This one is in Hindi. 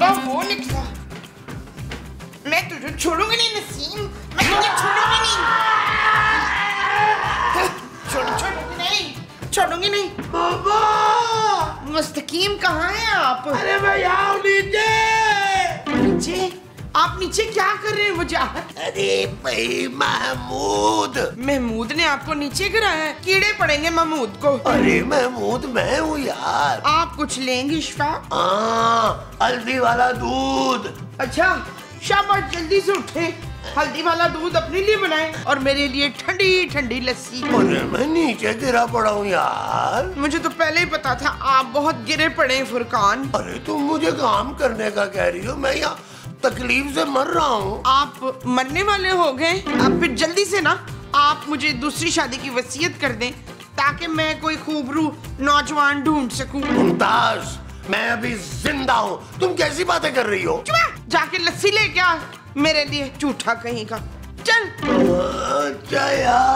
वो निकला मैं तुझे छोड़ूँगी नहीं नसीम मैं तुझे छोड़ूँगी नहीं छोड़ छोड़ूँगी नहीं छोड़ूँगी नहीं बाबा मुस्तकीम कहाँ हैं आप अरे मैं यहाँ हूँ नीचे नीचे आप नीचे क्या कर रहे हैं वजाहत भाई महमूद। महमूद ने आपको नीचे गिराया है। कीड़े पड़ेंगे महमूद को। अरे महमूद मैं हूँ यार। आप कुछ लेंगी हाँ हल्दी वाला दूध। अच्छा शाबाश जल्दी से उठे। हल्दी वाला दूध अपने लिए बनाए और मेरे लिए ठंडी ठंडी लस्सी। अरे मैं नीचे गिरा पड़ा हूँ यार। मुझे तो पहले ही पता था आप बहुत गिरे पड़े फुरकान। अरे तुम मुझे काम करने का कह रही हो मैं यहाँ तकलीफ़ से मर रहा हूँ। आप मरने वाले हो गए। अब फिर जल्दी से ना आप मुझे दूसरी शादी की वसीयत कर दें ताकि मैं कोई खूबरू नौजवान ढूंढ सकूँ। मुमताज़ मैं अभी ज़िंदा हूँ। तुम कैसी बातें कर रही हो? जाके लस्सी ले क्या? मेरे लिए झूठा कहीं का। चल। अच्छा यार।